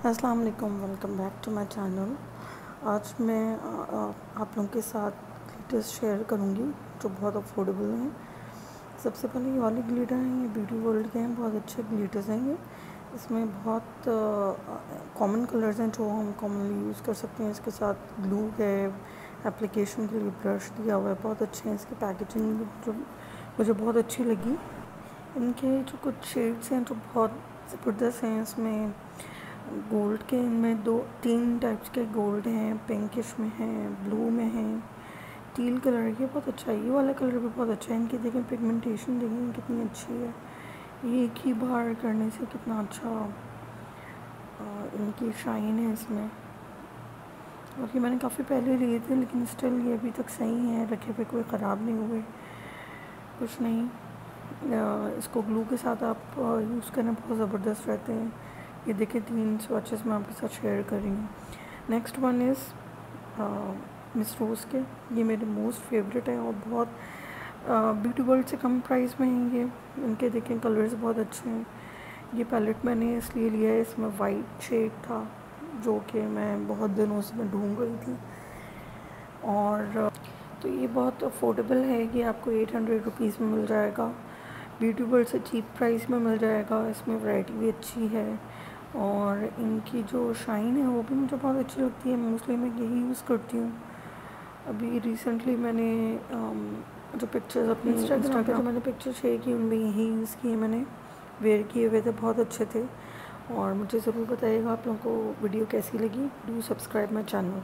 अस्सलाम वालेकुम back to my channel आज मैं आप लोगों के साथ ग्लिटर्स शेयर करूँगी, जो बहुत अफोर्डेबल हैं। सबसे पहले ये वाले ग्लिटर हैं, ये ब्यूटी वर्ल्ड के हैं, बहुत अच्छे ग्लिटर्स हैं ये। इसमें बहुत कॉमन कलर्स हैं, जो हम कॉमनली यूज़ कर सकते हैं। इसके साथ ग्लू है एप्लीकेशन के लिए ब्रश दिया हुआ है, बहुत अच्छे हैं। इसकी पैकेजिंग जो मुझे बहुत अच्छी लगी। इनके जो कुछ शेड्स हैं, जो बहुत ज़बरदस्त हैं, इसमें गोल्ड के इनमें दो, तीन टाइप्स के गोल्ड हैं पिंकिश में हैं ब्लू में हैं। टील कलर के बहुत अच्छा है, ये वाला कलर भी बहुत अच्छा है। इनकी देखें पिगमेंटेशन देखें कितनी अच्छी है। ये एक ही बार करने से कितना अच्छा इनकी शाइन है इसमें। और ये मैंने काफ़ी पहले लिए थे, लेकिन स्टिल ये अभी तक सही है, रखे हुए, कोई ख़राब नहीं हुए। कुछ नहीं। इसको ग्लू के साथ आप यूज़ करना बहुत ज़बरदस्त रहते हैं। ये देखिए तीन स्वचेस मैं आपके साथ शेयर कर रही हूँ। Next one is Miss Rose के। ये मेरे मोस्ट फेवरेट हैं और बहुत ब्यूटी वर्ल्ड से कम प्राइस में हैं ये। इनके देखें कलर्स बहुत अच्छे हैं। ये पैलेट मैंने इसलिए लिया है, इसमें वाइट शेड था, जो कि मैं बहुत दिनों से मैं ढूंढ रही थी। और तो ये बहुत अफोर्डेबल है, ये आपको एट हंड्रेड रुपीज़ में मिल जाएगा। ब्यूटी वर्ल्ड से चीप प्राइस में मिल जाएगा इसमें वैरायटी भी अच्छी है। और इनकी जो शाइन है वो भी मुझे बहुत अच्छी लगती है। मोस्टली मैं यही यूज़ करती हूँ। अभी रिसेंटली मैंने जो पिक्चर्स अपने इंस्टाग्राम पे जो मैंने पिक्चर शेयर की उनमें यही यूज़ किए मैंने। वेयर किए हुए थे बहुत अच्छे थे। और मुझे ज़रूर बताइएगा आप लोगों को वीडियो कैसी लगी। Do subscribe my channel.